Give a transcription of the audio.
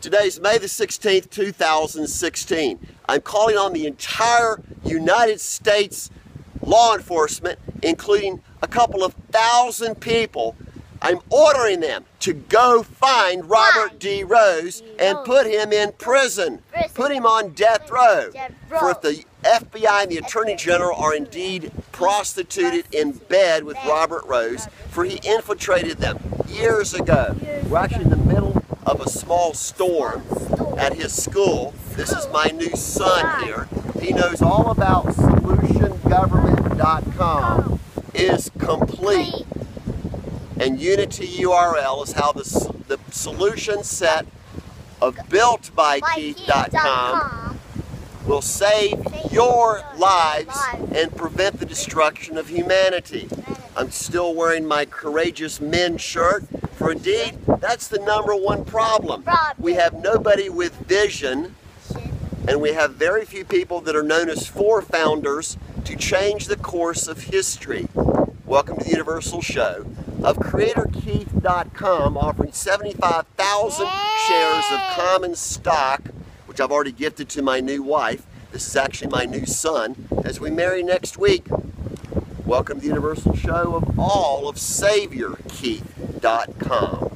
Today's May the 16th, 2016. I'm calling on the entire United States law enforcement, including a couple of thousand people. I'm ordering them to go find Robert D. Rose and put him in prison. Put him on death row. For if the FBI and the Attorney General are indeed prostituted in bed with Robert Rose, for he infiltrated them years ago. We're actually in the middle of a small storm at his school. This is my new son here. He knows all about solutiongovernment.com is complete. And Unity URL is how the, the solution set of builtbykeith.com will save your lives and prevent the destruction of humanity. I'm still wearing my Courageous Men shirt for indeed, that's the number one problem. We have nobody with vision, and we have very few people that are known as forefounders to change the course of history. Welcome to the Universal Show of CreatorKeith.com offering 75,000 shares of common stock, which I've already gifted to my new wife. This is actually my new son as we marry next week. Welcome to the Universal Show of all of SaviorKeith.com.